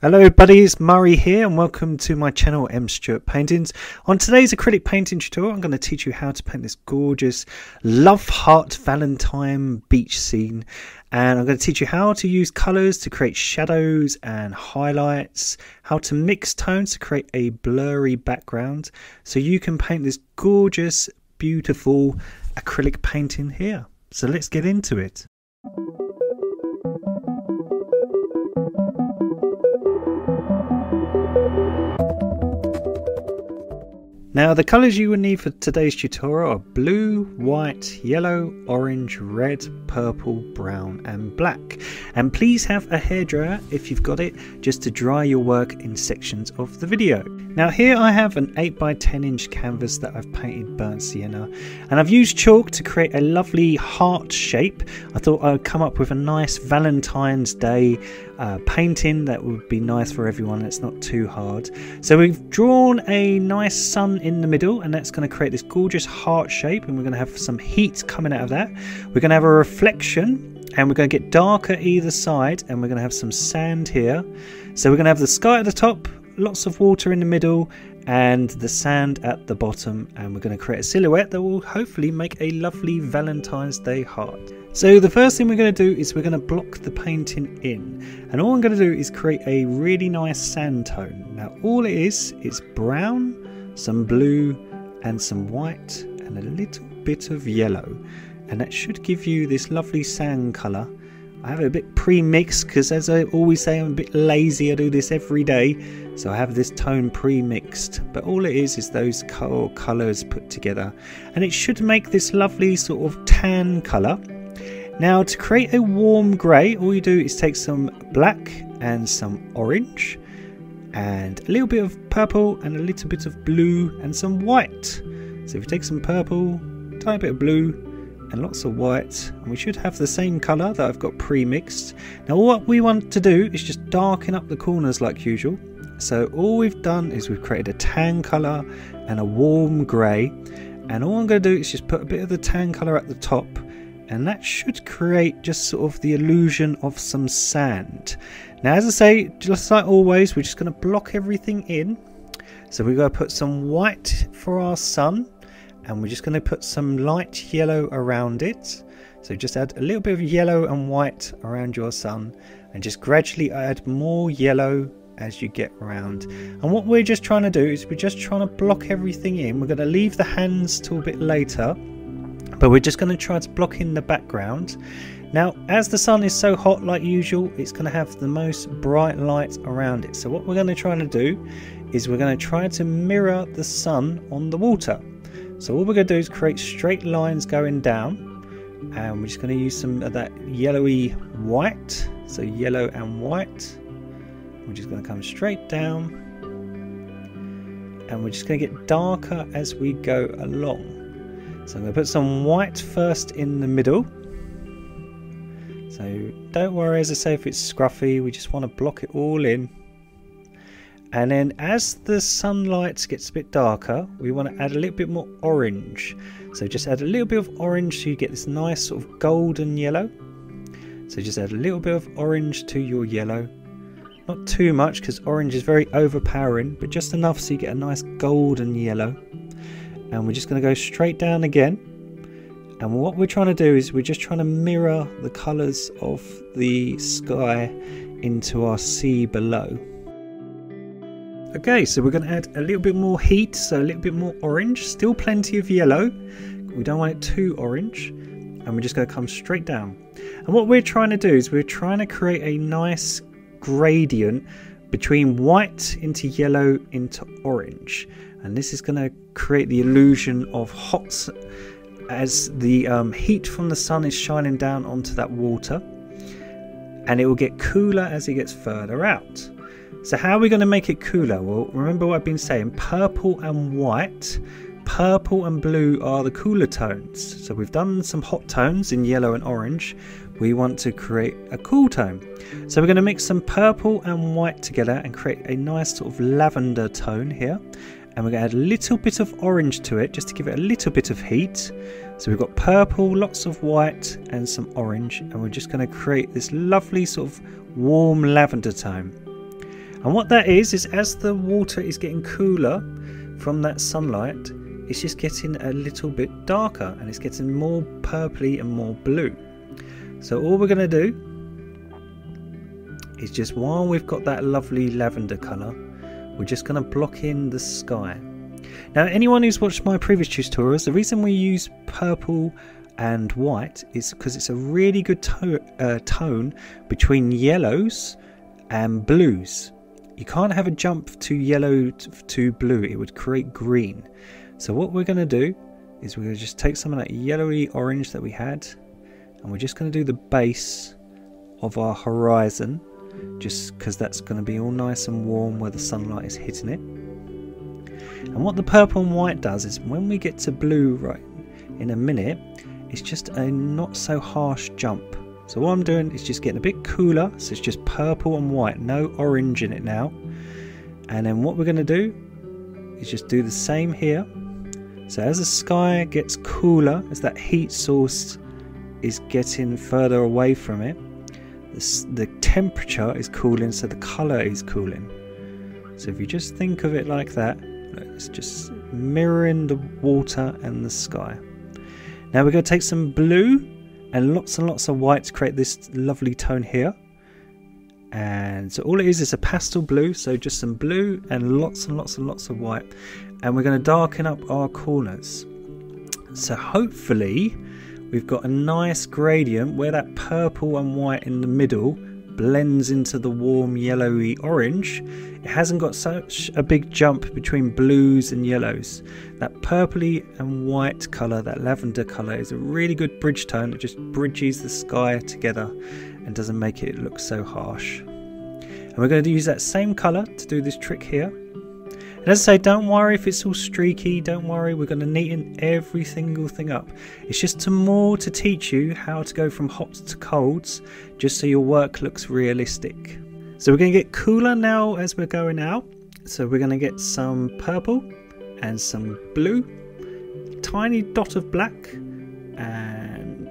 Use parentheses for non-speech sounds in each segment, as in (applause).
Hello it's Murray here and welcome to my channel M Stewart Paintings. On today's acrylic painting tutorial I'm going to teach you how to paint this gorgeous Love Heart Valentine beach scene and I'm going to teach you how to use colours to create shadows and highlights, how to mix tones to create a blurry background so you can paint this gorgeous beautiful acrylic painting here. So let's get into it. Now the colours you will need for today's tutorial are blue, white, yellow, orange, red, purple, brown and black. And please have a hairdryer if you've got it just to dry your work in sections of the video. Now here I have an 8x10 inch canvas that I've painted burnt sienna and I've used chalk to create a lovely heart shape. I thought I'd come up with a nice Valentine's Day uh, painting that would be nice for everyone. It's not too hard. So we've drawn a nice sun in the middle and that's going to create this gorgeous heart shape and we're going to have some heat coming out of that. We're going to have a reflection and we're going to get darker either side and we're going to have some sand here. So we're going to have the sky at the top, lots of water in the middle and the sand at the bottom and we're going to create a silhouette that will hopefully make a lovely Valentine's Day heart. So the first thing we're going to do is we're going to block the painting in and all I'm going to do is create a really nice sand tone. Now all it is is brown, some blue and some white and a little bit of yellow and that should give you this lovely sand colour I have it a bit pre-mixed because as I always say I'm a bit lazy I do this every day. So I have this tone pre-mixed. But all it is is those colours put together. And it should make this lovely sort of tan colour. Now to create a warm grey all you do is take some black and some orange and a little bit of purple and a little bit of blue and some white. So if you take some purple tiny bit of blue and lots of white and we should have the same colour that I've got pre-mixed. Now what we want to do is just darken up the corners like usual. So all we've done is we've created a tan colour and a warm grey and all I'm going to do is just put a bit of the tan colour at the top and that should create just sort of the illusion of some sand. Now as I say, just like always, we're just going to block everything in. So we're going to put some white for our sun and we're just going to put some light yellow around it. So just add a little bit of yellow and white around your sun and just gradually add more yellow as you get around. And what we're just trying to do is we're just trying to block everything in. We're going to leave the hands till a bit later, but we're just going to try to block in the background. Now, as the sun is so hot like usual, it's going to have the most bright light around it. So what we're going to try to do is we're going to try to mirror the sun on the water. So all we're going to do is create straight lines going down and we're just going to use some of that yellowy white so yellow and white. We're just going to come straight down and we're just going to get darker as we go along. So I'm going to put some white first in the middle. So don't worry as I say if it's scruffy we just want to block it all in and then as the sunlight gets a bit darker, we want to add a little bit more orange. So just add a little bit of orange so you get this nice sort of golden yellow. So just add a little bit of orange to your yellow. Not too much because orange is very overpowering, but just enough so you get a nice golden yellow. And we're just going to go straight down again. And what we're trying to do is we're just trying to mirror the colours of the sky into our sea below. Okay, so we're going to add a little bit more heat, so a little bit more orange, still plenty of yellow. We don't want it too orange. And we're just going to come straight down. And what we're trying to do is we're trying to create a nice gradient between white into yellow into orange. And this is going to create the illusion of hot as the um, heat from the sun is shining down onto that water. And it will get cooler as it gets further out. So how are we going to make it cooler? Well, remember what I've been saying, purple and white. Purple and blue are the cooler tones. So we've done some hot tones in yellow and orange. We want to create a cool tone. So we're going to mix some purple and white together and create a nice sort of lavender tone here. And we're going to add a little bit of orange to it just to give it a little bit of heat. So we've got purple, lots of white and some orange. And we're just going to create this lovely sort of warm lavender tone. And what that is, is as the water is getting cooler from that sunlight, it's just getting a little bit darker and it's getting more purpley and more blue. So all we're going to do is just while we've got that lovely lavender colour, we're just going to block in the sky. Now anyone who's watched my previous tutorials, the reason we use purple and white is because it's a really good to uh, tone between yellows and blues. You can't have a jump to yellow to blue, it would create green. So what we're going to do is we're going to just take some of that yellowy orange that we had and we're just going to do the base of our horizon just because that's going to be all nice and warm where the sunlight is hitting it. And what the purple and white does is when we get to blue right in a minute, it's just a not so harsh jump. So what I'm doing is just getting a bit cooler, so it's just purple and white, no orange in it now. And then what we're going to do is just do the same here. So as the sky gets cooler, as that heat source is getting further away from it, the temperature is cooling, so the color is cooling. So if you just think of it like that, it's just mirroring the water and the sky. Now we're going to take some blue and lots and lots of white to create this lovely tone here. And so all it is is a pastel blue, so just some blue and lots and lots and lots of white. And we're going to darken up our corners. So hopefully we've got a nice gradient where that purple and white in the middle blends into the warm yellowy orange. It hasn't got such a big jump between blues and yellows. That purpley and white colour, that lavender colour, is a really good bridge tone that just bridges the sky together and doesn't make it look so harsh. And we're going to use that same colour to do this trick here. And as I say, don't worry if it's all streaky, don't worry, we're going to neaten every single thing up. It's just to more to teach you how to go from hot to colds, just so your work looks realistic. So we're going to get cooler now as we're going out. So we're going to get some purple and some blue, tiny dot of black, and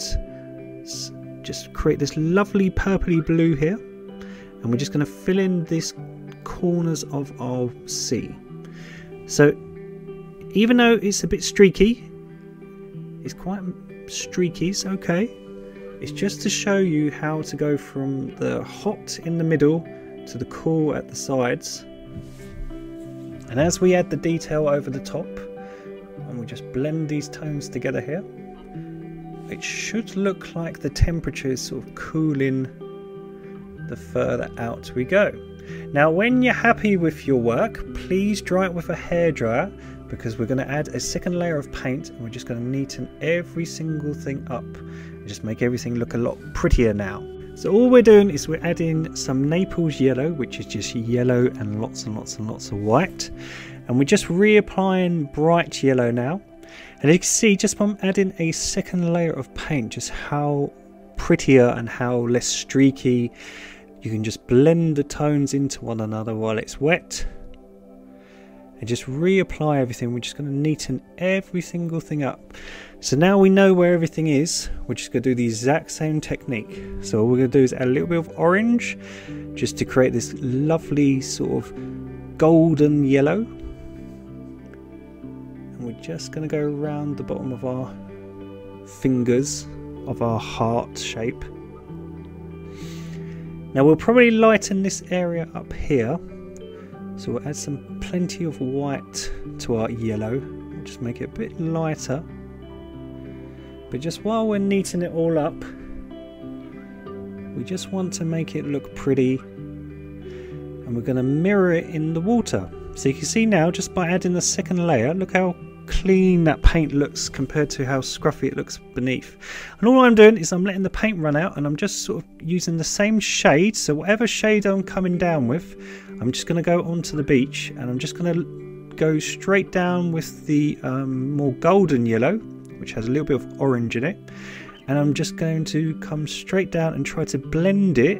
just create this lovely purpley blue here. And we're just going to fill in these corners of our sea. So even though it's a bit streaky, it's quite streaky, it's okay. It's just to show you how to go from the hot in the middle to the cool at the sides. And as we add the detail over the top, and we just blend these tones together here, it should look like the temperature is sort of cooling the further out we go. Now when you're happy with your work, please dry it with a hairdryer because we're going to add a second layer of paint and we're just going to neaten every single thing up and just make everything look a lot prettier now. So all we're doing is we're adding some Naples yellow, which is just yellow and lots and lots and lots of white. And we're just reapplying bright yellow now. And you can see just from adding a second layer of paint, just how prettier and how less streaky you can just blend the tones into one another while it's wet and just reapply everything. We're just going to neaten every single thing up. So now we know where everything is, we're just going to do the exact same technique. So all we're going to do is add a little bit of orange just to create this lovely sort of golden yellow. And we're just going to go around the bottom of our fingers of our heart shape. Now we'll probably lighten this area up here. So we'll add some plenty of white to our yellow. We'll just make it a bit lighter. But just while we're neating it all up, we just want to make it look pretty. And we're going to mirror it in the water. So you can see now, just by adding the second layer, look how clean that paint looks compared to how scruffy it looks beneath. And all I'm doing is I'm letting the paint run out and I'm just sort of using the same shade. So whatever shade I'm coming down with, I'm just going to go onto the beach and I'm just going to go straight down with the um, more golden yellow, which has a little bit of orange in it. And I'm just going to come straight down and try to blend it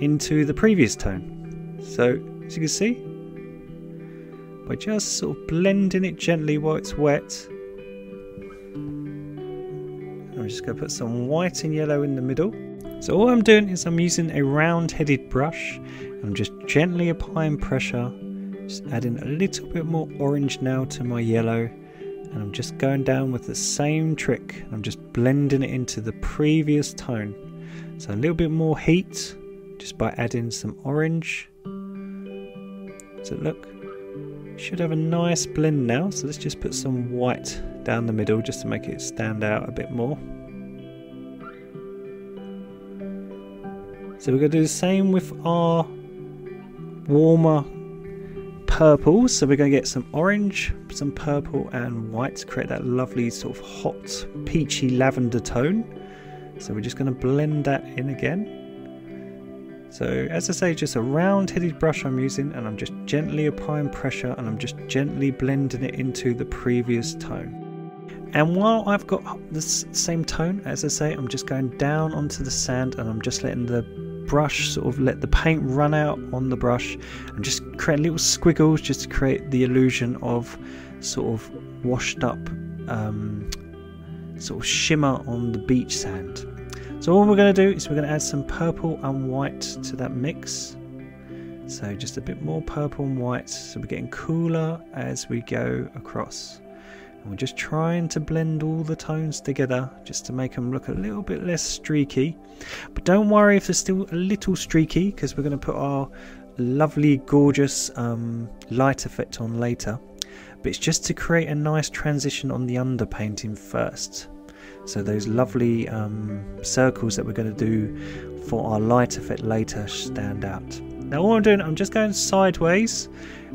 into the previous tone. So as you can see, by just sort of blending it gently while it's wet. I'm just going to put some white and yellow in the middle. So all I'm doing is I'm using a round headed brush and I'm just gently applying pressure, just adding a little bit more orange now to my yellow. And I'm just going down with the same trick. I'm just blending it into the previous tone. So a little bit more heat just by adding some orange. So look, should have a nice blend now. So let's just put some white down the middle just to make it stand out a bit more. So we're going to do the same with our warmer purples. So we're going to get some orange, some purple and white to create that lovely sort of hot peachy lavender tone. So we're just going to blend that in again. So as I say, just a round headed brush I'm using and I'm just gently applying pressure and I'm just gently blending it into the previous tone. And while I've got the same tone, as I say, I'm just going down onto the sand and I'm just letting the brush sort of let the paint run out on the brush and just create little squiggles just to create the illusion of sort of washed up um, sort of shimmer on the beach sand. So all we're going to do is we're going to add some purple and white to that mix. So just a bit more purple and white so we're getting cooler as we go across. And we're just trying to blend all the tones together just to make them look a little bit less streaky. But don't worry if they're still a little streaky because we're going to put our lovely gorgeous um, light effect on later. But it's just to create a nice transition on the underpainting first. So those lovely um, circles that we're going to do for our light effect later stand out. Now all I'm doing, I'm just going sideways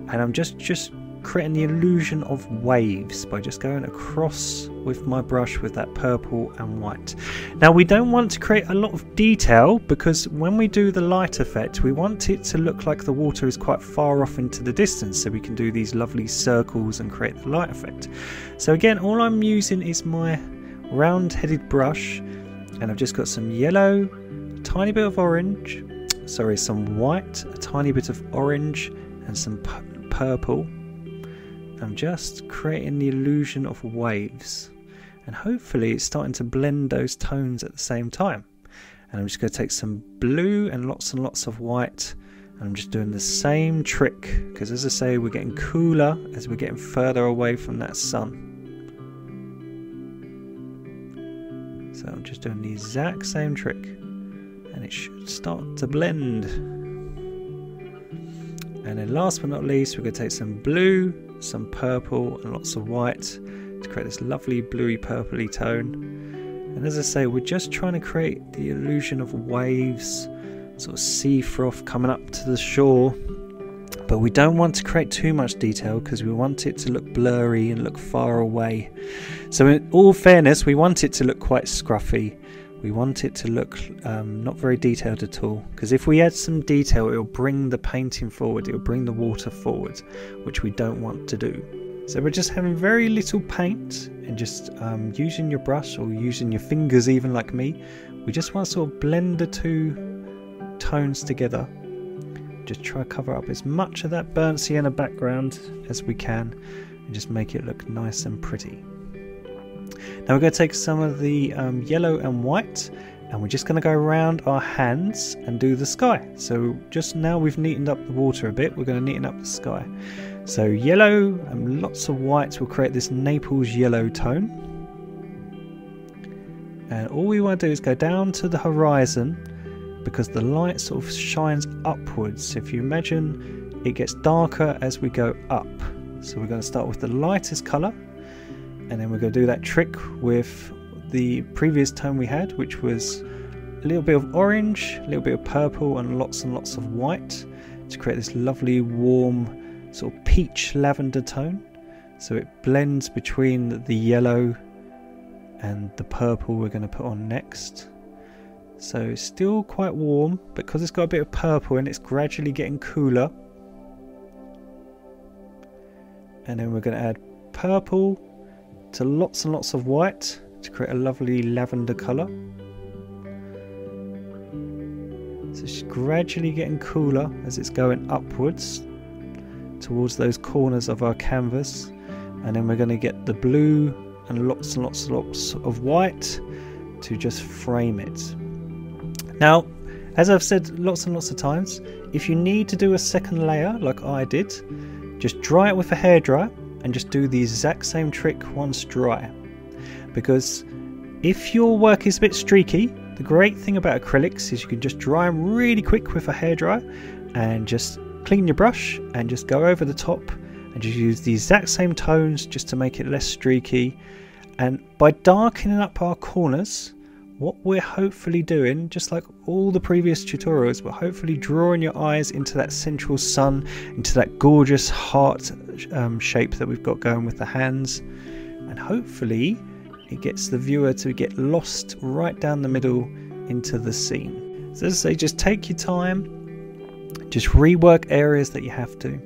and I'm just just creating the illusion of waves by just going across with my brush with that purple and white. Now we don't want to create a lot of detail because when we do the light effect we want it to look like the water is quite far off into the distance so we can do these lovely circles and create the light effect. So again all I'm using is my round headed brush and I've just got some yellow, tiny bit of orange, sorry some white, a tiny bit of orange and some purple I'm just creating the illusion of waves and hopefully it's starting to blend those tones at the same time. And I'm just going to take some blue and lots and lots of white and I'm just doing the same trick because as I say we're getting cooler as we're getting further away from that sun. So I'm just doing the exact same trick and it should start to blend. And then last but not least we're to take some blue some purple and lots of white to create this lovely bluey purpley tone. And as I say, we're just trying to create the illusion of waves, sort of sea froth coming up to the shore. But we don't want to create too much detail because we want it to look blurry and look far away. So in all fairness, we want it to look quite scruffy. We want it to look um, not very detailed at all because if we add some detail it will bring the painting forward it will bring the water forward which we don't want to do. So we're just having very little paint and just um, using your brush or using your fingers even like me. We just want to sort of blend the two tones together just try to cover up as much of that burnt sienna background as we can and just make it look nice and pretty now we're going to take some of the um, yellow and white and we're just going to go around our hands and do the sky. So just now we've neatened up the water a bit, we're going to neaten up the sky. So yellow and lots of whites will create this Naples yellow tone. And all we want to do is go down to the horizon because the light sort of shines upwards. If you imagine it gets darker as we go up. So we're going to start with the lightest colour and then we're going to do that trick with the previous tone we had which was a little bit of orange a little bit of purple and lots and lots of white to create this lovely warm sort of peach lavender tone so it blends between the yellow and the purple we're going to put on next so still quite warm because it's got a bit of purple and it's gradually getting cooler and then we're going to add purple to lots and lots of white to create a lovely lavender colour. So it's gradually getting cooler as it's going upwards towards those corners of our canvas and then we're going to get the blue and lots and lots and lots of white to just frame it. Now As I've said lots and lots of times, if you need to do a second layer like I did, just dry it with a hairdryer and just do the exact same trick once dry. Because if your work is a bit streaky, the great thing about acrylics is you can just dry them really quick with a hairdryer and just clean your brush and just go over the top and just use the exact same tones just to make it less streaky. And by darkening up our corners, what we're hopefully doing, just like all the previous tutorials, we're hopefully drawing your eyes into that central sun, into that gorgeous heart um, shape that we've got going with the hands, and hopefully it gets the viewer to get lost right down the middle into the scene. So as I say, just take your time, just rework areas that you have to.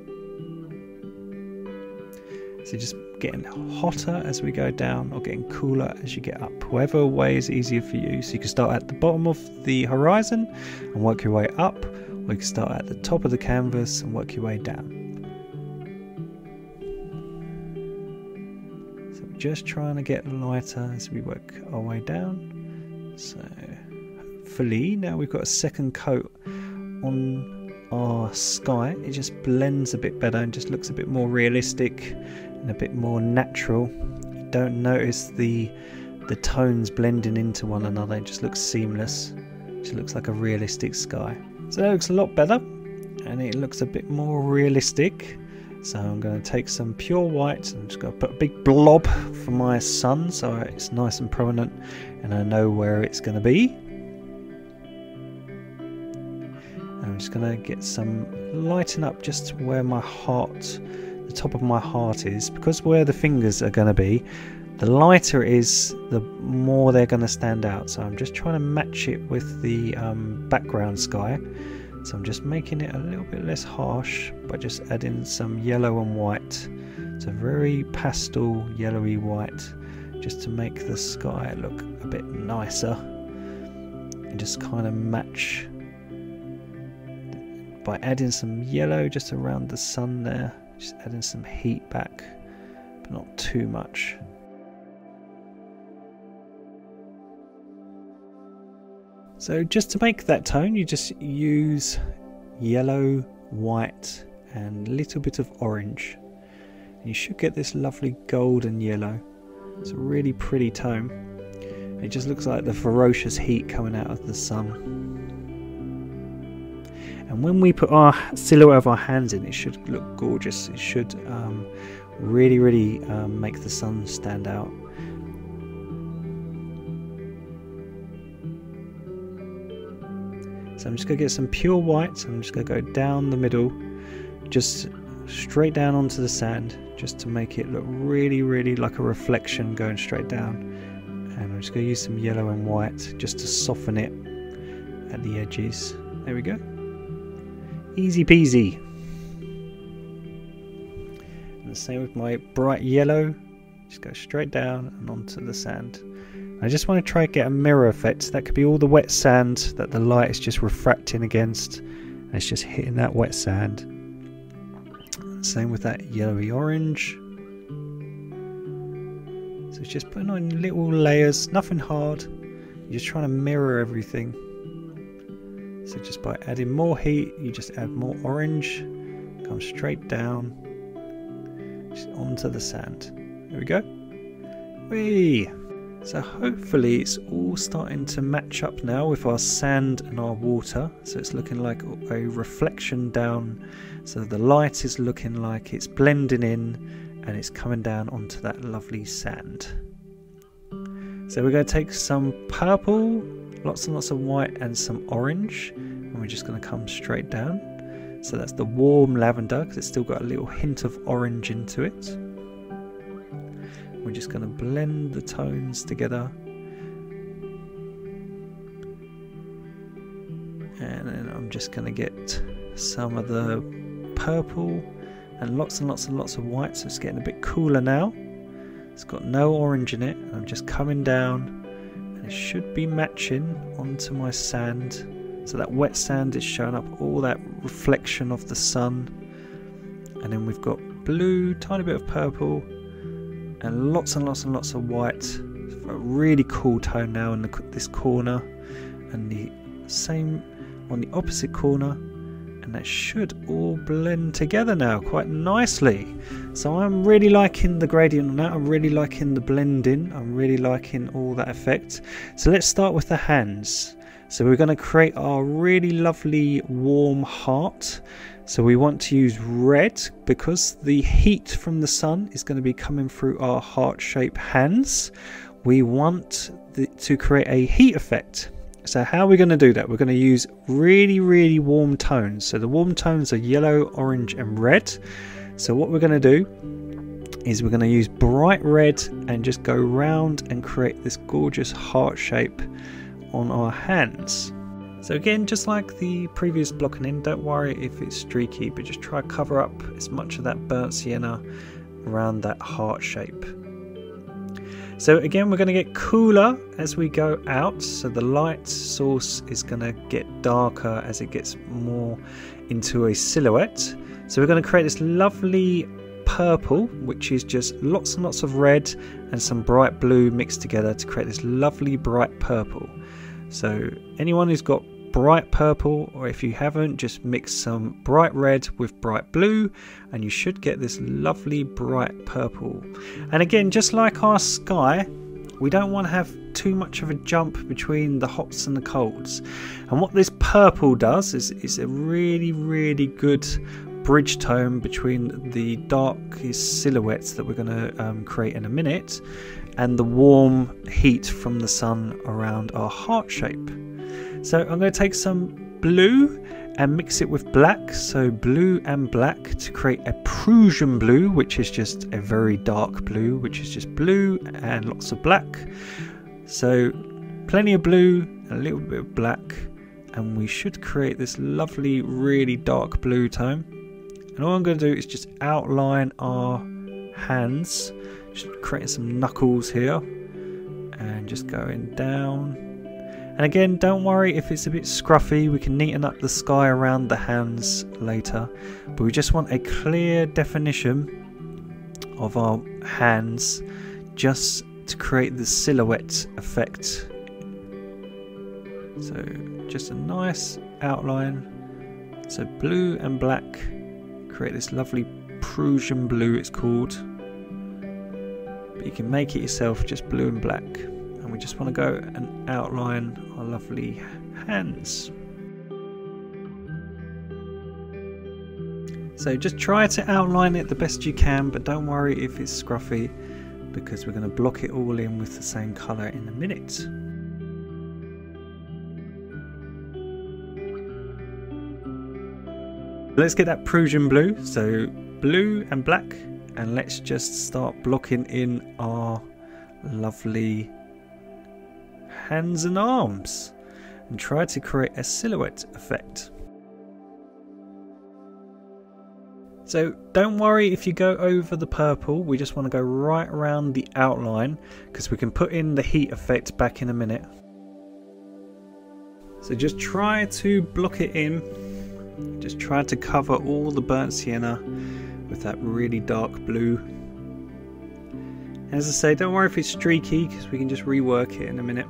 So just getting hotter as we go down or getting cooler as you get up. Whatever way is easier for you. So you can start at the bottom of the horizon and work your way up, or you can start at the top of the canvas and work your way down. So we're just trying to get lighter as we work our way down. So hopefully now we've got a second coat on our sky it just blends a bit better and just looks a bit more realistic and a bit more natural. You don't notice the the tones blending into one another. It just looks seamless. It just looks like a realistic sky. So that looks a lot better and it looks a bit more realistic. So I'm going to take some pure white and just going to put a big blob for my sun so it's nice and prominent and I know where it's going to be. I'm just going to get some lighten up just where my heart the top of my heart is, because where the fingers are going to be, the lighter it is, the more they're going to stand out. So I'm just trying to match it with the um, background sky. So I'm just making it a little bit less harsh by just adding some yellow and white. It's a very pastel yellowy white just to make the sky look a bit nicer and just kind of match by adding some yellow just around the sun there just adding some heat back, but not too much. So just to make that tone, you just use yellow, white, and a little bit of orange. And you should get this lovely golden yellow. It's a really pretty tone. It just looks like the ferocious heat coming out of the sun. And when we put our silhouette of our hands in, it should look gorgeous. It should um, really, really um, make the sun stand out. So I'm just to get some pure white. so I'm just to go down the middle, just straight down onto the sand, just to make it look really, really like a reflection going straight down. And I'm just going to use some yellow and white just to soften it at the edges. There we go. Easy peasy. And the same with my bright yellow. Just go straight down and onto the sand. I just want to try get a mirror effect. That could be all the wet sand that the light is just refracting against. And it's just hitting that wet sand. Same with that yellowy orange. So it's just putting on little layers, nothing hard. You're just trying to mirror everything. So just by adding more heat, you just add more orange, come straight down onto the sand. There we go. Whee! So hopefully it's all starting to match up now with our sand and our water. So it's looking like a reflection down. So the light is looking like it's blending in and it's coming down onto that lovely sand. So we're going to take some purple lots and lots of white and some orange. And we're just going to come straight down. So that's the warm lavender because it's still got a little hint of orange into it. We're just going to blend the tones together. And then I'm just going to get some of the purple and lots and lots and lots of white so it's getting a bit cooler now. It's got no orange in it I'm just coming down it should be matching onto my sand so that wet sand is showing up all that reflection of the sun. And then we've got blue tiny bit of purple and lots and lots and lots of white. A really cool tone now in the, this corner. And the same on the opposite corner and that should all blend together now quite nicely. So I'm really liking the gradient on that. I'm really liking the blending. I'm really liking all that effect. So let's start with the hands. So we're going to create our really lovely warm heart. So we want to use red because the heat from the sun is going to be coming through our heart shaped hands. We want the, to create a heat effect so how are we going to do that? We're going to use really, really warm tones. So the warm tones are yellow, orange and red. So what we're going to do is we're going to use bright red and just go round and create this gorgeous heart shape on our hands. So again, just like the previous blocking in, don't worry if it's streaky, but just try to cover up as much of that burnt sienna around that heart shape. So again, we're going to get cooler as we go out. So the light source is going to get darker as it gets more into a silhouette. So we're going to create this lovely purple, which is just lots and lots of red and some bright blue mixed together to create this lovely bright purple. So anyone who's got bright purple or if you haven't just mix some bright red with bright blue and you should get this lovely bright purple. And again just like our sky we don't want to have too much of a jump between the hots and the colds. And what this purple does is it's a really really good bridge tone between the darkest silhouettes that we're going to um, create in a minute and the warm heat from the sun around our heart shape so I'm going to take some blue and mix it with black. So blue and black to create a Prussian blue, which is just a very dark blue, which is just blue and lots of black. So plenty of blue, a little bit of black, and we should create this lovely, really dark blue tone. And all I'm going to do is just outline our hands, just creating some knuckles here, and just going down and again, don't worry if it's a bit scruffy, we can neaten up the sky around the hands later. But we just want a clear definition of our hands just to create the silhouette effect. So just a nice outline. So blue and black create this lovely Prussian blue it's called. But you can make it yourself just blue and black and we just want to go and outline our lovely hands. So just try to outline it the best you can, but don't worry if it's scruffy because we're going to block it all in with the same colour in a minute. Let's get that Prussian blue, so blue and black, and let's just start blocking in our lovely hands and arms and try to create a silhouette effect. So don't worry if you go over the purple, we just want to go right around the outline because we can put in the heat effect back in a minute. So just try to block it in, just try to cover all the burnt sienna with that really dark blue. As I say, don't worry if it's streaky because we can just rework it in a minute.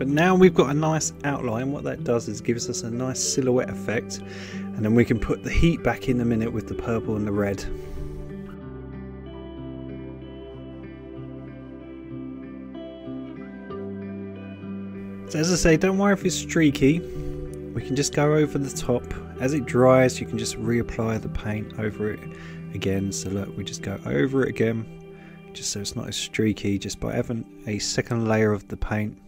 But now we've got a nice outline, what that does is gives us a nice silhouette effect and then we can put the heat back in a minute with the purple and the red. So as I say, don't worry if it's streaky, we can just go over the top. As it dries, you can just reapply the paint over it again. So look, we just go over it again, just so it's not as streaky, just by having a second layer of the paint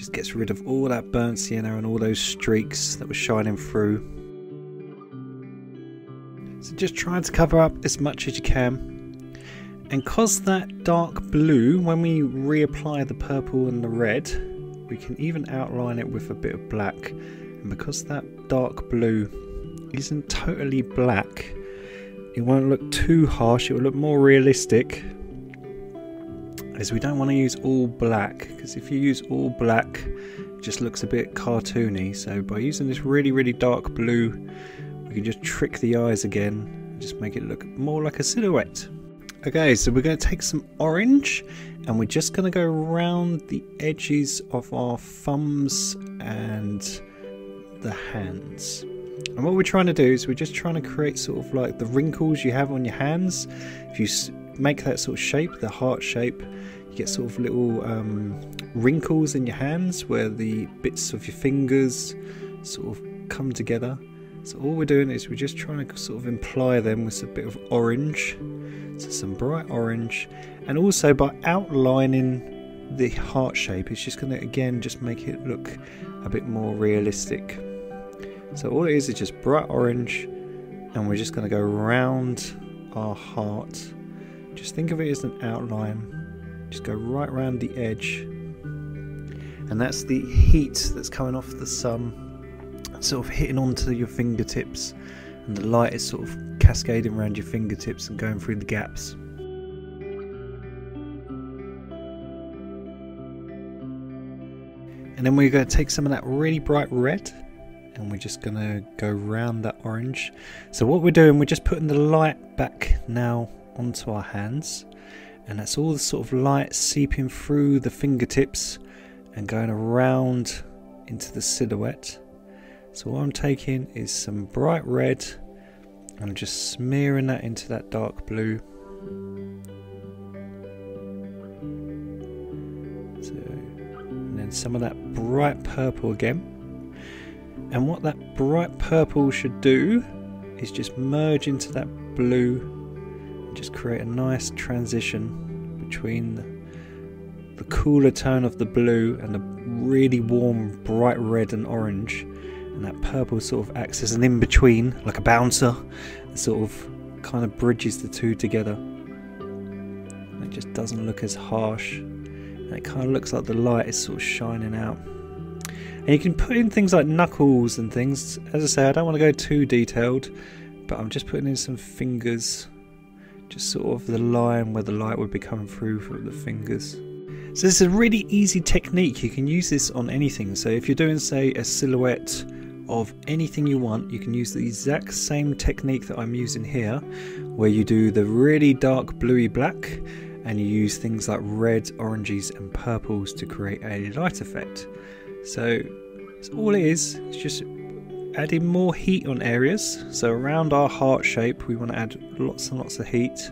just gets rid of all that burnt sienna and all those streaks that were shining through. So just try to cover up as much as you can. And cause that dark blue, when we reapply the purple and the red, we can even outline it with a bit of black. And because that dark blue isn't totally black, it won't look too harsh, it will look more realistic is we don't want to use all black because if you use all black it just looks a bit cartoony so by using this really really dark blue we can just trick the eyes again and just make it look more like a silhouette Okay, so we're going to take some orange and we're just going to go around the edges of our thumbs and the hands. And what we're trying to do is we're just trying to create sort of like the wrinkles you have on your hands. If you make that sort of shape, the heart shape, you get sort of little um, wrinkles in your hands where the bits of your fingers sort of come together. So all we're doing is we're just trying to sort of imply them with a bit of orange, so some bright orange, and also by outlining the heart shape, it's just going to again just make it look a bit more realistic. So all it is is just bright orange, and we're just going to go around our heart. Just think of it as an outline. Just go right around the edge, and that's the heat that's coming off the sun sort of hitting onto your fingertips, and the light is sort of cascading around your fingertips and going through the gaps. And then we're going to take some of that really bright red and we're just going to go around that orange. So what we're doing, we're just putting the light back now onto our hands and that's all the sort of light seeping through the fingertips and going around into the silhouette. So what I'm taking is some bright red and I'm just smearing that into that dark blue. So, and then some of that bright purple again. And what that bright purple should do is just merge into that blue just create a nice transition between the, cooler tone of the blue and the really warm bright red and orange and that purple sort of acts as an in between, like a bouncer, sort of kind of bridges the two together. It just doesn't look as harsh, and it kind of looks like the light is sort of shining out. And you can put in things like knuckles and things. As I say, I don't want to go too detailed, but I'm just putting in some fingers, just sort of the line where the light would be coming through from the fingers. So this is a really easy technique. You can use this on anything. So if you're doing, say, a silhouette of anything you want. You can use the exact same technique that I'm using here, where you do the really dark bluey black and you use things like red, oranges, and purples to create a light effect. So, all it is, it's just adding more heat on areas. So, around our heart shape, we want to add lots and lots of heat,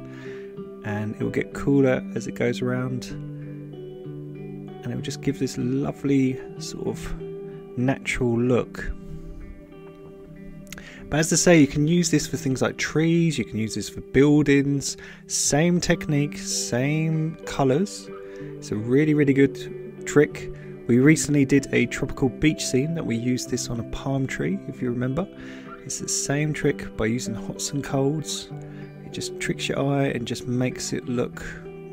and it will get cooler as it goes around, and it will just give this lovely sort of natural look but as I say, you can use this for things like trees, you can use this for buildings, same technique, same colours. It's a really, really good trick. We recently did a tropical beach scene that we used this on a palm tree, if you remember. It's the same trick by using hots and colds. It just tricks your eye and just makes it look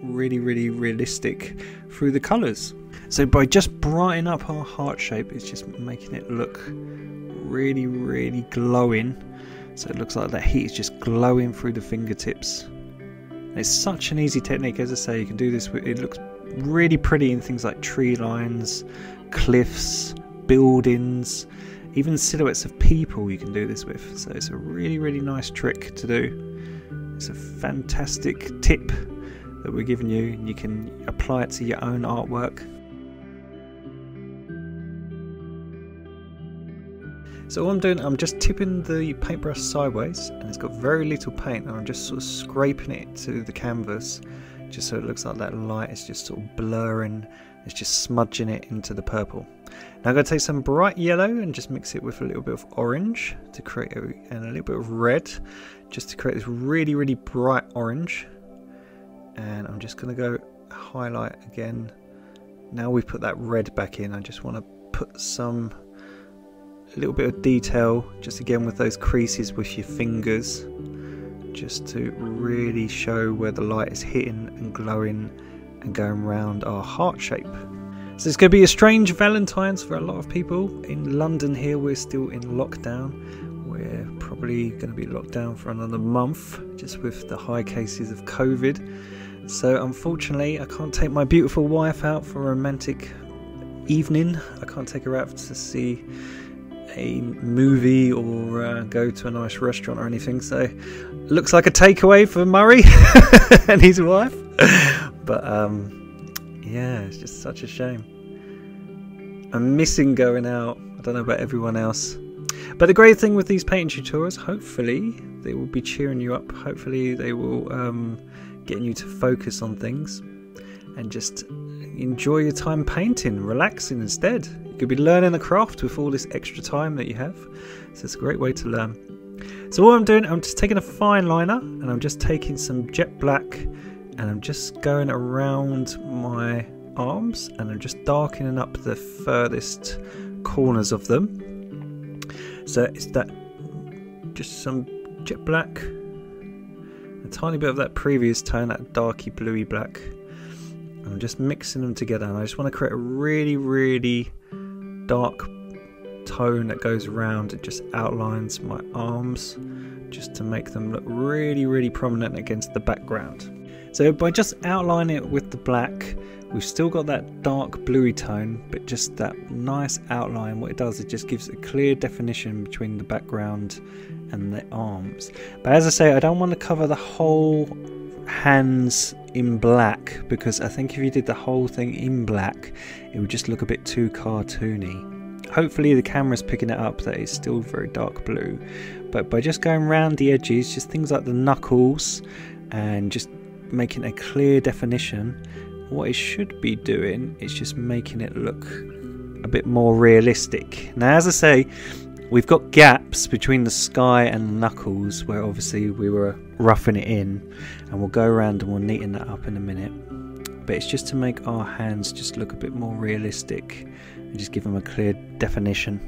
really, really realistic through the colours. So by just brightening up our heart shape, it's just making it look really, really glowing. So it looks like that heat is just glowing through the fingertips. It's such an easy technique, as I say, you can do this with, it looks really pretty in things like tree lines, cliffs, buildings, even silhouettes of people you can do this with. So it's a really, really nice trick to do. It's a fantastic tip that we're giving you, and you can apply it to your own artwork. So what I'm doing, I'm just tipping the paintbrush sideways and it's got very little paint and I'm just sort of scraping it to the canvas just so it looks like that light is just sort of blurring, it's just smudging it into the purple. Now I'm going to take some bright yellow and just mix it with a little bit of orange to create a, and a little bit of red just to create this really really bright orange and I'm just going to go highlight again. Now we've put that red back in I just want to put some a little bit of detail just again with those creases with your fingers just to really show where the light is hitting and glowing and going around our heart shape. So it's going to be a strange Valentine's for a lot of people. In London here we're still in lockdown. We're probably going to be locked down for another month just with the high cases of COVID. So unfortunately I can't take my beautiful wife out for a romantic evening. I can't take her out to see a movie or uh, go to a nice restaurant or anything. So looks like a takeaway for Murray (laughs) and his wife. But um, yeah, it's just such a shame. I'm missing going out. I don't know about everyone else. But the great thing with these painting tutorials, hopefully, they will be cheering you up. Hopefully, they will um, getting you to focus on things and just enjoy your time painting, relaxing instead. You could be learning the craft with all this extra time that you have. So it's a great way to learn. So what I'm doing, I'm just taking a fine liner and I'm just taking some jet black and I'm just going around my arms and I'm just darkening up the furthest corners of them. So it's that just some jet black, a tiny bit of that previous tone, that darky bluey black. I'm just mixing them together and I just want to create a really, really dark tone that goes around. It just outlines my arms just to make them look really, really prominent against the background. So by just outlining it with the black, we've still got that dark bluey tone, but just that nice outline. What it does, it just gives a clear definition between the background and the arms. But as I say, I don't want to cover the whole hands in black because I think if you did the whole thing in black, it would just look a bit too cartoony. Hopefully the camera's picking it up that it's still very dark blue, but by just going around the edges, just things like the knuckles and just making a clear definition, what it should be doing is just making it look a bit more realistic. Now as I say, We've got gaps between the sky and knuckles where obviously we were roughing it in and we'll go around and we'll neaten that up in a minute. But it's just to make our hands just look a bit more realistic and just give them a clear definition.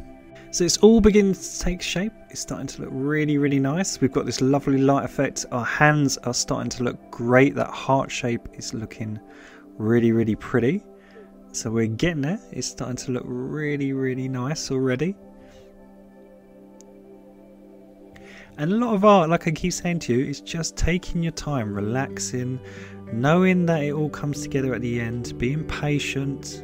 So it's all beginning to take shape. It's starting to look really, really nice. We've got this lovely light effect. Our hands are starting to look great. That heart shape is looking really, really pretty. So we're getting there. It's starting to look really, really nice already. And a lot of art, like I keep saying to you, is just taking your time, relaxing, knowing that it all comes together at the end, being patient.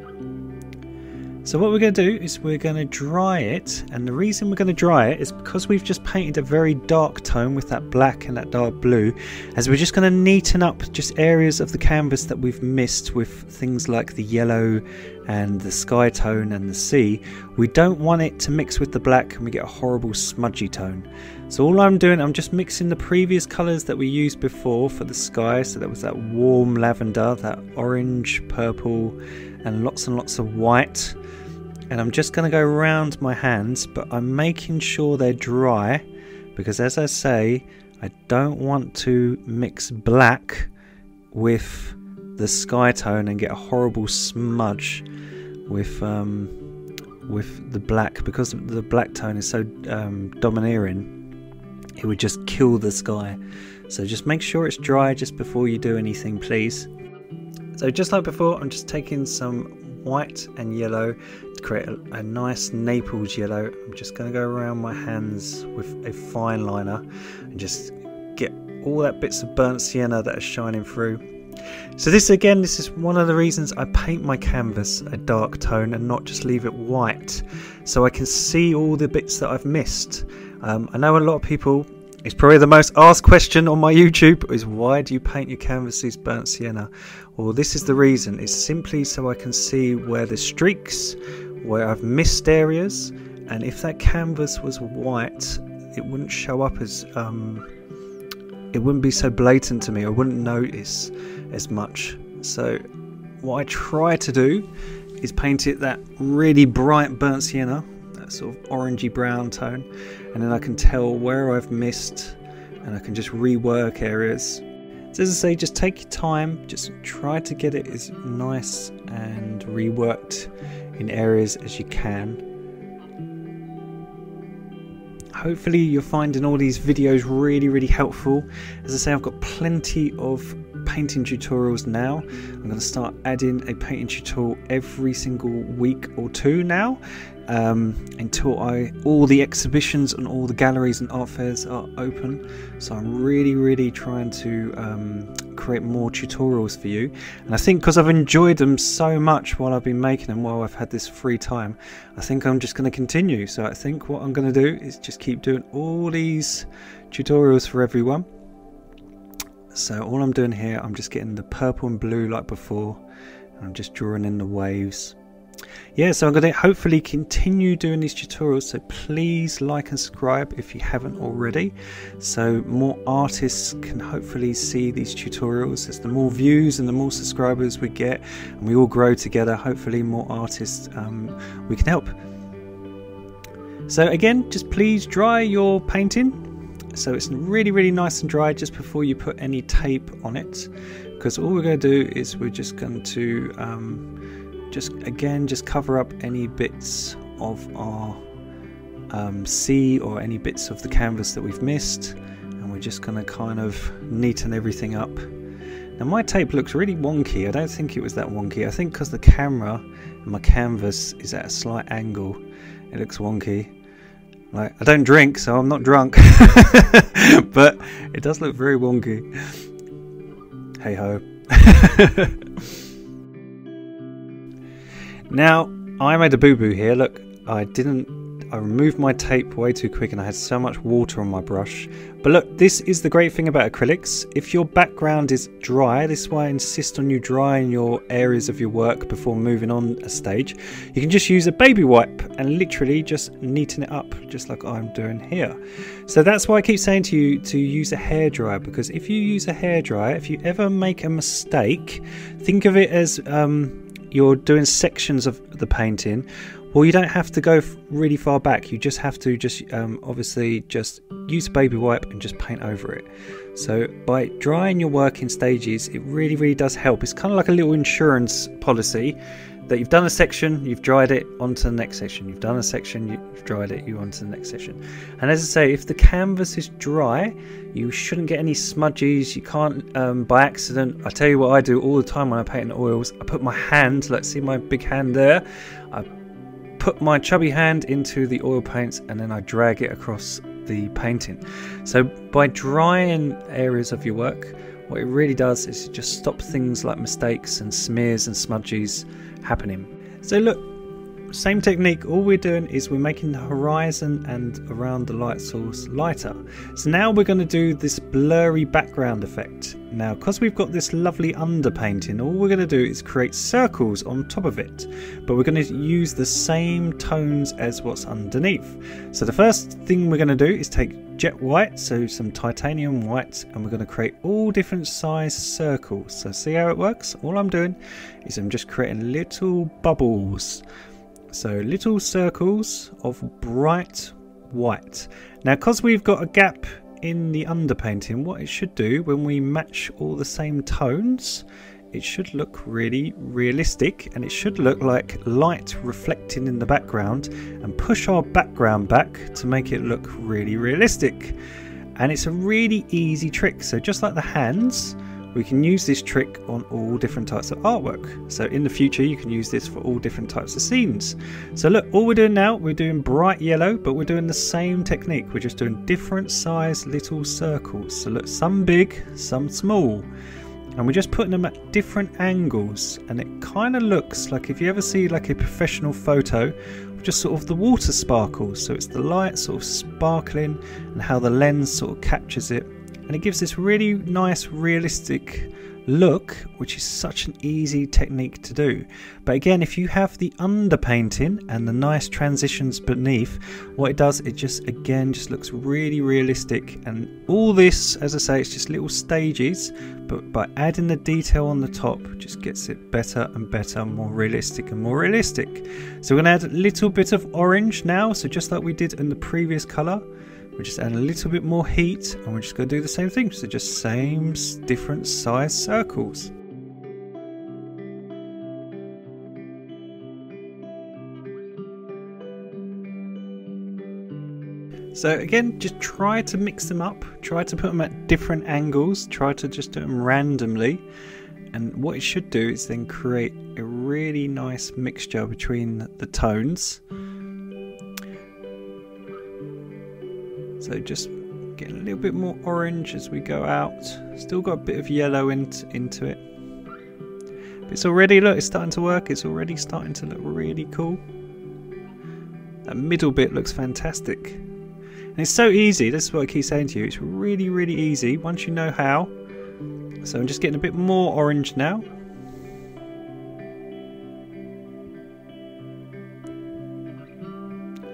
So what we're going to do is we're going to dry it and the reason we're going to dry it is because we've just painted a very dark tone with that black and that dark blue as we're just going to neaten up just areas of the canvas that we've missed with things like the yellow and the sky tone and the sea. We don't want it to mix with the black and we get a horrible smudgy tone. So all I'm doing, I'm just mixing the previous colours that we used before for the sky. So that was that warm lavender, that orange, purple, and lots and lots of white. And I'm just going to go around my hands, but I'm making sure they're dry because as I say, I don't want to mix black with the sky tone and get a horrible smudge with um, with the black because the black tone is so um, domineering it would just kill the sky. So just make sure it's dry just before you do anything, please. So just like before, I'm just taking some white and yellow to create a, a nice Naples yellow. I'm just going to go around my hands with a fine liner and just get all that bits of burnt sienna that are shining through. So this again, this is one of the reasons I paint my canvas a dark tone and not just leave it white, so I can see all the bits that I've missed. Um, I know a lot of people, it's probably the most asked question on my YouTube is why do you paint your canvases burnt sienna? Well, this is the reason. It's simply so I can see where the streaks, where I've missed areas, and if that canvas was white, it wouldn't show up as, um, it wouldn't be so blatant to me. I wouldn't notice as much. So what I try to do is paint it that really bright burnt sienna that sort of orangey brown tone and then I can tell where I've missed and I can just rework areas. So as I say, just take your time, just try to get it as nice and reworked in areas as you can. Hopefully you're finding all these videos really, really helpful. As I say, I've got plenty of painting tutorials now. I'm going to start adding a painting tutorial every single week or two now um, until I all the exhibitions and all the galleries and art fairs are open. So I'm really, really trying to um, create more tutorials for you. And I think because I've enjoyed them so much while I've been making them, while I've had this free time, I think I'm just going to continue. So I think what I'm going to do is just keep doing all these tutorials for everyone. So all I'm doing here, I'm just getting the purple and blue like before. And I'm just drawing in the waves yeah so i'm going to hopefully continue doing these tutorials so please like and subscribe if you haven't already. So more artists can hopefully see these tutorials. As the more views and the more subscribers we get and we all grow together hopefully more artists um, we can help. So again just please dry your painting. So it's really really nice and dry just before you put any tape on it because all we're going to do is we're just going to um, just again just cover up any bits of our um, sea or any bits of the canvas that we've missed and we're just going to kind of neaten everything up. Now my tape looks really wonky. I don't think it was that wonky. I think because the camera and my canvas is at a slight angle it looks wonky. Like I don't drink so I'm not drunk. (laughs) But it does look very wonky. Hey ho (laughs) Now, I made a boo-boo here. Look, I didn't... I removed my tape way too quick and I had so much water on my brush. But look, this is the great thing about acrylics. If your background is dry, this is why I insist on you drying your areas of your work before moving on a stage. You can just use a baby wipe and literally just neaten it up, just like I'm doing here. So that's why I keep saying to you to use a hairdryer because if you use a hairdryer, if you ever make a mistake, think of it as... Um, you're doing sections of the painting, well, you don't have to go really far back. You just have to just um, obviously just use baby wipe and just paint over it. So by drying your work in stages, it really, really does help. It's kind of like a little insurance policy that you've done a section, you've dried it onto the next section. You've done a section, you've dried it, you onto the next section. And as I say, if the canvas is dry, you shouldn't get any smudges. You can't um, by accident. I tell you what I do all the time when I paint in oils. I put my hand. Let's see my big hand there. I put my chubby hand into the oil paints and then I drag it across the painting. So by drying areas of your work, what it really does is just stop things like mistakes and smears and smudges happening. So look, same technique, all we're doing is we're making the horizon and around the light source lighter. So now we're going to do this blurry background effect. Now because we've got this lovely underpainting, all we're going to do is create circles on top of it. But we're going to use the same tones as what's underneath. So the first thing we're going to do is take jet white, so some titanium white, and we're going to create all different size circles. So see how it works? All I'm doing is I'm just creating little bubbles. So little circles of bright white. Now because we've got a gap in the underpainting, what it should do when we match all the same tones, it should look really realistic and it should look like light reflecting in the background and push our background back to make it look really realistic. And it's a really easy trick. So just like the hands, we can use this trick on all different types of artwork. So in the future, you can use this for all different types of scenes. So look, all we're doing now, we're doing bright yellow, but we're doing the same technique. We're just doing different size little circles. So look, some big, some small. And we're just putting them at different angles. And it kind of looks like if you ever see like a professional photo, just sort of the water sparkles. So it's the light sort of sparkling and how the lens sort of captures it and it gives this really nice realistic look which is such an easy technique to do. But again if you have the underpainting and the nice transitions beneath what it does it just again just looks really realistic. And all this as I say it's just little stages but by adding the detail on the top just gets it better and better more realistic and more realistic. So we're going to add a little bit of orange now so just like we did in the previous color we're just add a little bit more heat and we're just going to do the same thing. So just same different size circles. So again, just try to mix them up, try to put them at different angles, try to just do them randomly. And what it should do is then create a really nice mixture between the tones So just getting a little bit more orange as we go out. Still got a bit of yellow in, into it. But it's already, look, it's starting to work. It's already starting to look really cool. That middle bit looks fantastic. And it's so easy, this is what I keep saying to you. It's really, really easy once you know how. So I'm just getting a bit more orange now.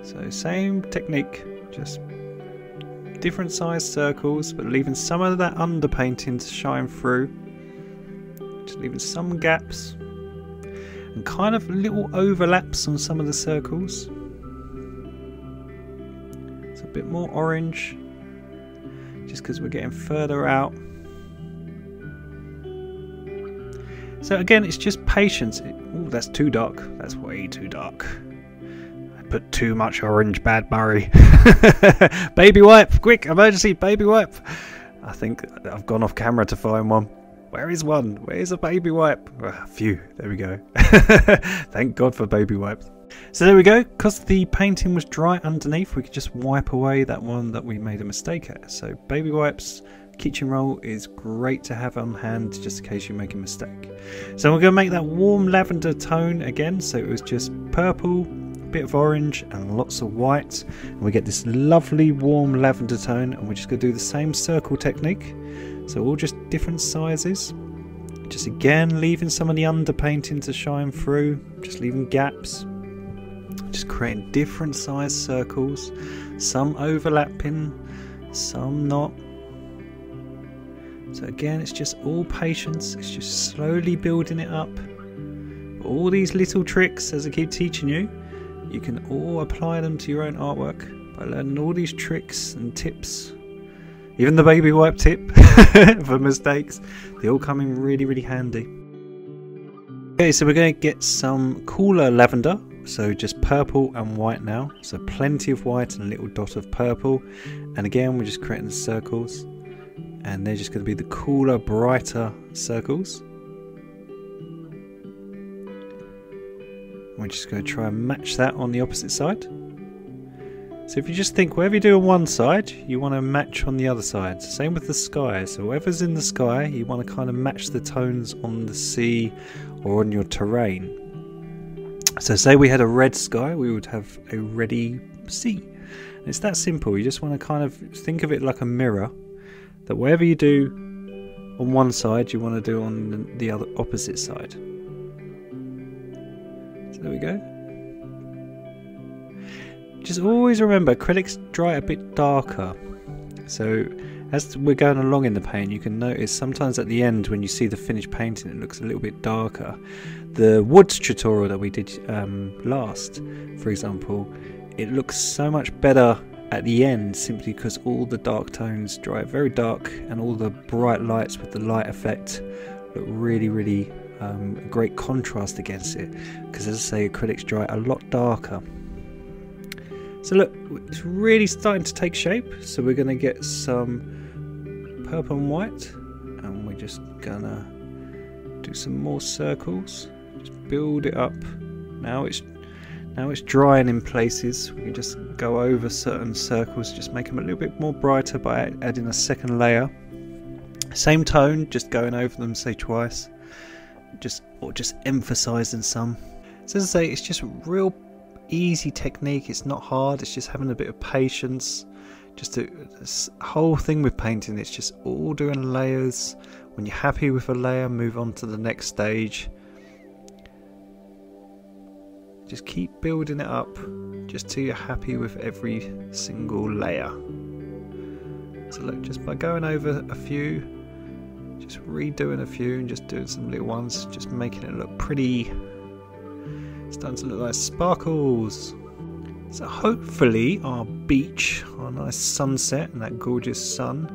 So same technique, just different size circles, but leaving some of that underpainting to shine through. Just leaving some gaps and kind of little overlaps on some of the circles. It's a bit more orange, just because we're getting further out. So again, it's just patience. Oh, that's too dark. That's way too dark put too much orange bad Murray. (laughs) baby wipe, quick, emergency baby wipe. I think I've gone off camera to find one. Where is one? Where's a baby wipe? Ah, phew, there we go. (laughs) Thank God for baby wipes. So there we go. Because the painting was dry underneath, we could just wipe away that one that we made a mistake at. So baby wipes, kitchen roll is great to have on hand just in case you make a mistake. So we're going to make that warm lavender tone again. So it was just purple, bit of orange and lots of white. And we get this lovely warm lavender tone and we're just going to do the same circle technique. So all just different sizes. Just again leaving some of the underpainting to shine through. Just leaving gaps. Just creating different size circles. Some overlapping some not. So again it's just all patience. It's just slowly building it up. All these little tricks as I keep teaching you you can all apply them to your own artwork by learning all these tricks and tips. Even the baby wipe tip (laughs) for mistakes, they all come in really, really handy. Okay, so we're going to get some cooler lavender. So just purple and white now. So plenty of white and a little dot of purple. And again, we're just creating circles. And they're just going to be the cooler, brighter circles. We're just going to try and match that on the opposite side. So if you just think whatever you do on one side, you want to match on the other side. Same with the sky. So whatever's in the sky, you want to kind of match the tones on the sea or on your terrain. So say we had a red sky, we would have a reddy sea. And it's that simple. You just want to kind of think of it like a mirror. That whatever you do on one side, you want to do on the other opposite side. There we go. Just always remember, acrylics dry a bit darker. So as we're going along in the paint, you can notice sometimes at the end when you see the finished painting, it looks a little bit darker. The woods tutorial that we did um, last, for example, it looks so much better at the end simply because all the dark tones dry very dark and all the bright lights with the light effect look really, really um, a great contrast against it because as I say acrylics dry a lot darker. So look it's really starting to take shape so we're going to get some purple and white and we're just gonna do some more circles. Just build it up. Now it's now it's drying in places. We can just go over certain circles just make them a little bit more brighter by adding a second layer. Same tone just going over them say twice just or just emphasizing some. So as I say, it's just real easy technique. It's not hard. It's just having a bit of patience. Just a, this whole thing with painting. It's just all doing layers. When you're happy with a layer, move on to the next stage. Just keep building it up, just till you're happy with every single layer. So look, just by going over a few, just redoing a few and just doing some little ones, just making it look pretty. Starting to look like sparkles. So hopefully our beach, our nice sunset and that gorgeous sun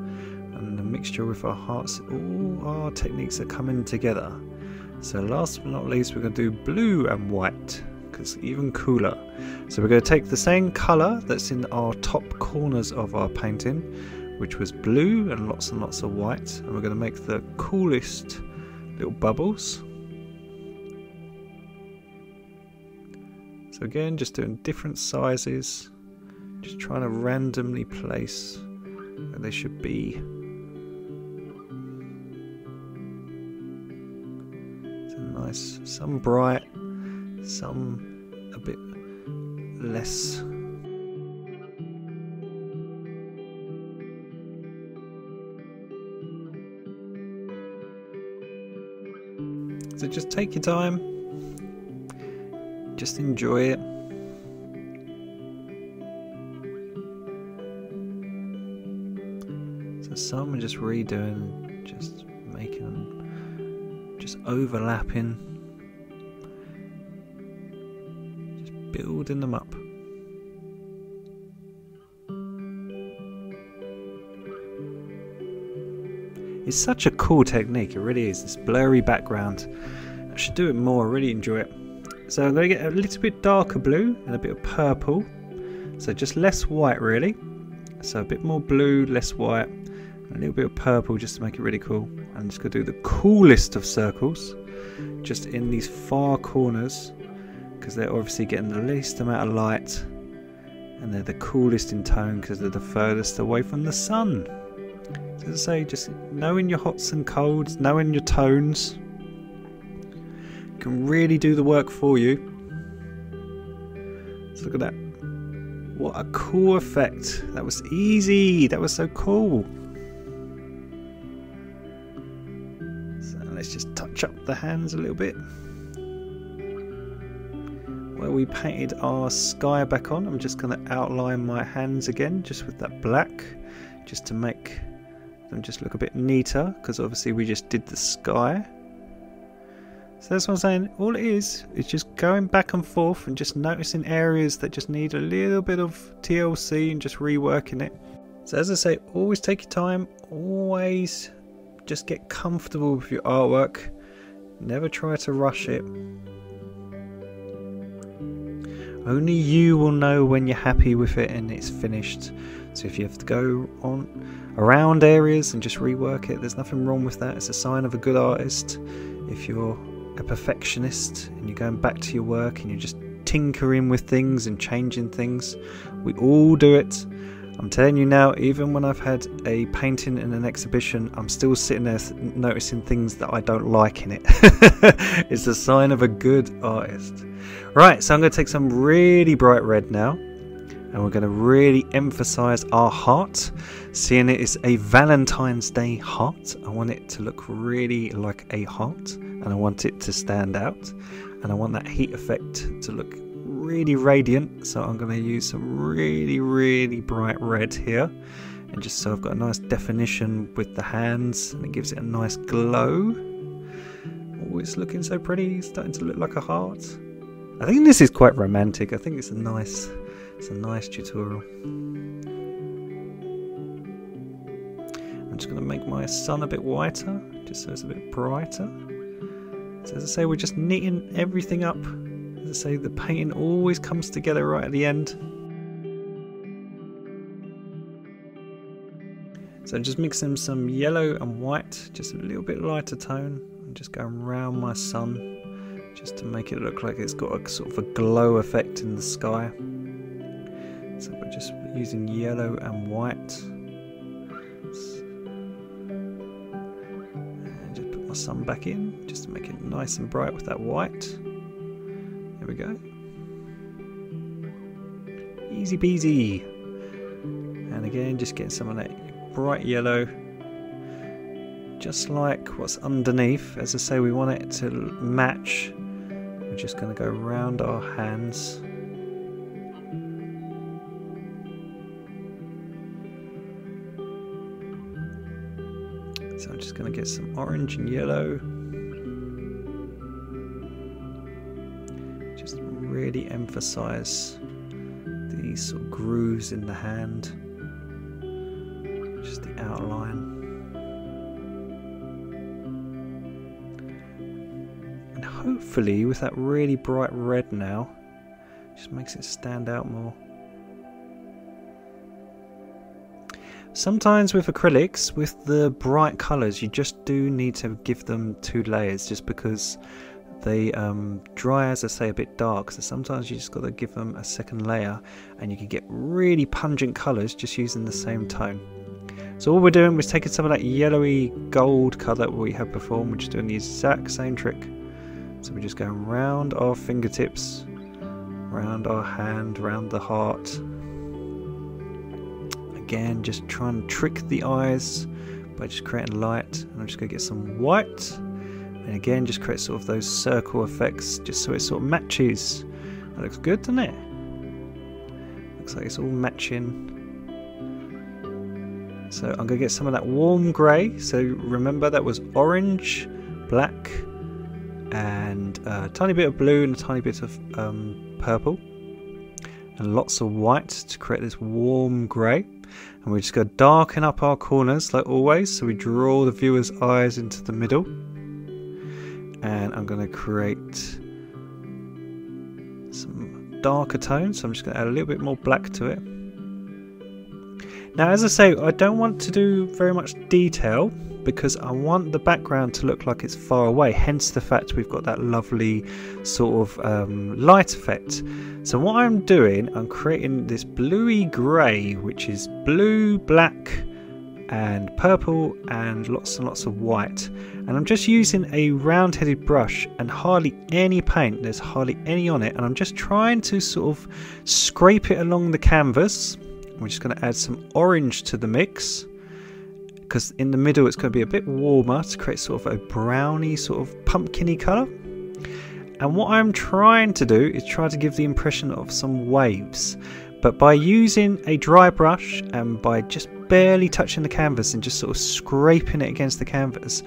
and the mixture with our hearts, all our techniques are coming together. So last but not least we're going to do blue and white because even cooler. So we're going to take the same colour that's in our top corners of our painting which was blue and lots and lots of white and we're going to make the coolest little bubbles so again just doing different sizes Just trying to randomly place where they should be. So nice, some bright, some a bit less So just take your time, just enjoy it. So some are just redoing, just making them, just overlapping, just building them up. It's such a cool technique, it really is. This blurry background. I should do it more, I really enjoy it. So I'm going to get a little bit darker blue and a bit of purple. So just less white really. So a bit more blue, less white, a little bit of purple just to make it really cool. I'm just going to do the coolest of circles just in these far corners because they're obviously getting the least amount of light and they're the coolest in tone because they're the furthest away from the sun I say, just knowing your hots and colds, knowing your tones can really do the work for you. Let's look at that. What a cool effect. That was easy. That was so cool. So let's just touch up the hands a little bit. Where we painted our sky back on, I'm just going to outline my hands again just with that black just to make them just look a bit neater because obviously we just did the sky. So that's what I'm saying. All it is is just going back and forth and just noticing areas that just need a little bit of TLC and just reworking it. So as I say, always take your time. Always just get comfortable with your artwork. Never try to rush it. Only you will know when you're happy with it and it's finished. So if you have to go on around areas and just rework it, there's nothing wrong with that. It's a sign of a good artist. If you're a perfectionist and you're going back to your work and you're just tinkering with things and changing things, we all do it. I'm telling you now, even when I've had a painting in an exhibition, I'm still sitting there noticing things that I don't like in it. (laughs) it's a sign of a good artist. Right, so I'm going to take some really bright red now, and we're going to really emphasize our heart. Seeing it is a Valentine's Day heart, I want it to look really like a heart, and I want it to stand out, and I want that heat effect to look really radiant so I'm going to use some really really bright red here. And just so I've got a nice definition with the hands and it gives it a nice glow. Oh it's looking so pretty starting to look like a heart. I think this is quite romantic I think it's a nice it's a nice tutorial. I'm just going to make my sun a bit whiter just so it's a bit brighter. So as I say we're just knitting everything up say, the painting always comes together right at the end. So I'm just mixing some yellow and white, just a little bit lighter tone. I'm just going around my sun, just to make it look like it's got a sort of a glow effect in the sky. So we're just using yellow and white. And just put my sun back in, just to make it nice and bright with that white. There we go. Easy peasy. And again, just getting some of that bright yellow. Just like what's underneath. As I say, we want it to match. We're just going to go around our hands. So I'm just going to get some orange and yellow. Really emphasize these sort of grooves in the hand, just the outline. And hopefully, with that really bright red now, just makes it stand out more. Sometimes with acrylics, with the bright colours, you just do need to give them two layers just because they um, dry, as I say, a bit dark. So sometimes you just got to give them a second layer, and you can get really pungent colours just using the same tone. So all we're doing is taking some of that yellowy gold colour we had before, and we're just doing the exact same trick. So we're just going round our fingertips, round our hand, round the heart. Again, just try and trick the eyes by just creating light. And I'm just going to get some white. And again, just create sort of those circle effects, just so it sort of matches. That looks good, doesn't it? Looks like it's all matching. So I'm going to get some of that warm grey. So remember that was orange, black, and a tiny bit of blue and a tiny bit of um, purple. And lots of white to create this warm grey. And we're just going to darken up our corners like always. So we draw the viewer's eyes into the middle. And I'm going to create some darker tones. So I'm just going to add a little bit more black to it. Now, as I say, I don't want to do very much detail because I want the background to look like it's far away, hence the fact we've got that lovely sort of um, light effect. So what I'm doing, I'm creating this bluey grey, which is blue, black, and purple, and lots and lots of white. And I'm just using a round-headed brush and hardly any paint, there's hardly any on it, and I'm just trying to sort of scrape it along the canvas we're just going to add some orange to the mix because in the middle it's going to be a bit warmer to create sort of a browny sort of pumpkiny colour. And what I'm trying to do is try to give the impression of some waves. But by using a dry brush and by just barely touching the canvas and just sort of scraping it against the canvas,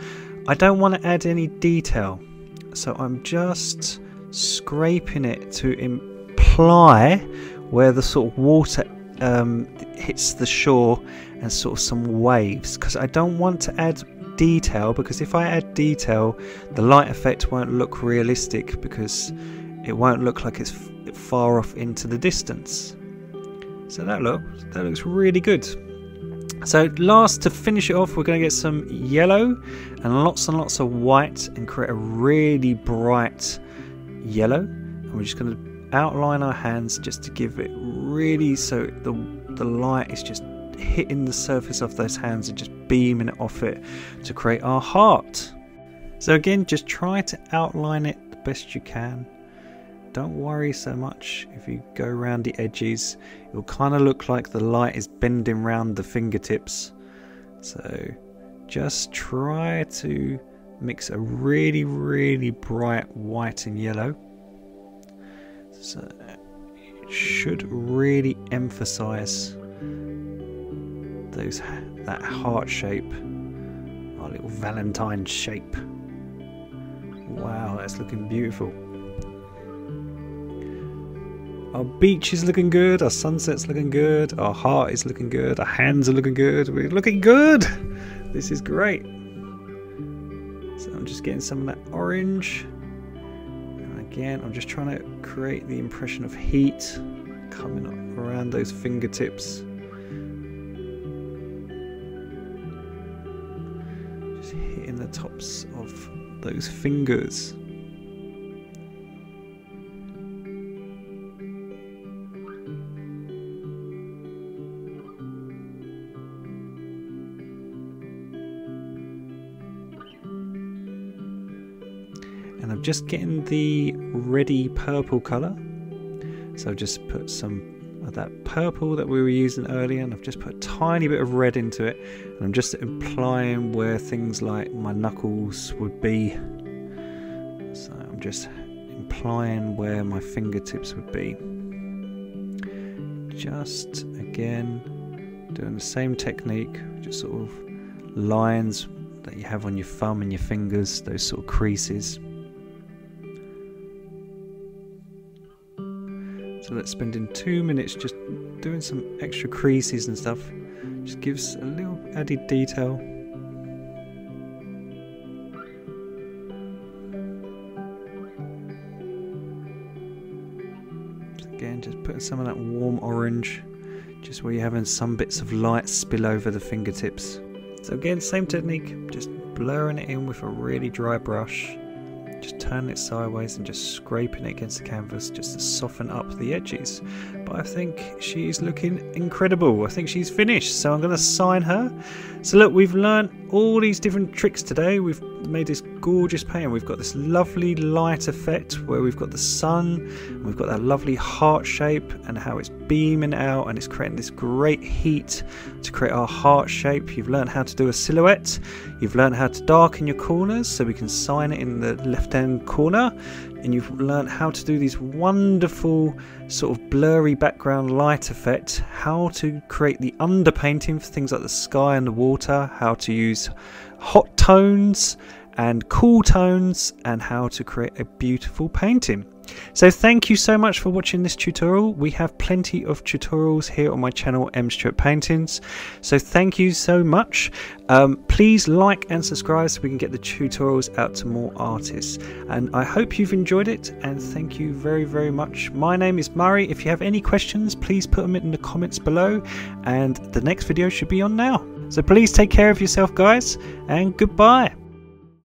I don't want to add any detail. So I'm just scraping it to imply where the sort of water um, hits the shore and sort of some waves because I don't want to add detail because if I add detail the light effect won't look realistic because it won't look like it's far off into the distance so that looks that looks really good so last to finish it off we're going to get some yellow and lots and lots of white and create a really bright yellow and we're just going to outline our hands just to give it really so the the light is just hitting the surface of those hands and just beaming off it to create our heart. So again, just try to outline it the best you can. Don't worry so much if you go around the edges. It'll kind of look like the light is bending around the fingertips. So just try to mix a really, really bright white and yellow. So it should really emphasize those that heart shape, our little Valentine shape. Wow, that's looking beautiful. Our beach is looking good, our sunset's looking good, our heart is looking good, our hands are looking good, we're looking good! This is great. So I'm just getting some of that orange Again, I'm just trying to create the impression of heat coming up around those fingertips. Just hitting the tops of those fingers. Just getting the reddy purple colour so I've just put some of that purple that we were using earlier and I've just put a tiny bit of red into it and I'm just implying where things like my knuckles would be. So I'm just implying where my fingertips would be. Just again doing the same technique just sort of lines that you have on your thumb and your fingers those sort of creases So let's spend in two minutes just doing some extra creases and stuff. Just gives a little added detail. again, just putting some of that warm orange, just where you're having some bits of light spill over the fingertips. So again, same technique, just blurring it in with a really dry brush. Turning it sideways and just scraping it against the canvas just to soften up the edges. But I think she's looking incredible. I think she's finished, so I'm going to sign her. So look, we've learned all these different tricks today. We've made this gorgeous painting. We've got this lovely light effect where we've got the sun, we've got that lovely heart shape and how it's beaming out and it's creating this great heat to create our heart shape. You've learned how to do a silhouette. You've learned how to darken your corners so we can sign it in the left hand corner and you've learned how to do these wonderful sort of blurry background light effect, how to create the underpainting for things like the sky and the water, how to use hot tones and cool tones and how to create a beautiful painting. So thank you so much for watching this tutorial. We have plenty of tutorials here on my channel M Stewart Paintings. So thank you so much. Um, please like and subscribe so we can get the tutorials out to more artists. And I hope you've enjoyed it and thank you very very much. My name is Murray. If you have any questions please put them in the comments below and the next video should be on now. So please take care of yourself guys and goodbye.